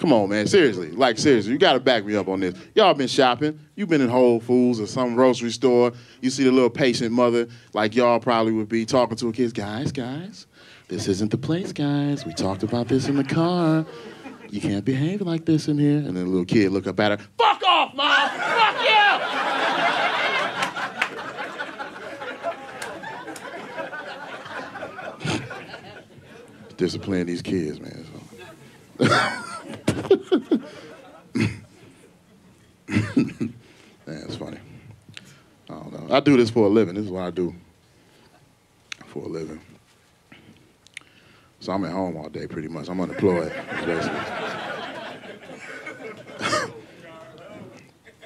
Come on, man. Seriously. Like, seriously. You got to back me up on this. Y'all been shopping. You've been in Whole Foods or some grocery store. You see the little patient mother, like y'all probably would be, talking to her kids. Guys, guys, this isn't the place, guys. We talked about this in the car. You can't behave like this in here. And then the little kid look up at her. Fuck off, mom! Fuck you! Discipline these kids, man. So. That's funny. I don't know. I do this for a living. This is what I do for a living. So I'm at home all day pretty much. I'm unemployed.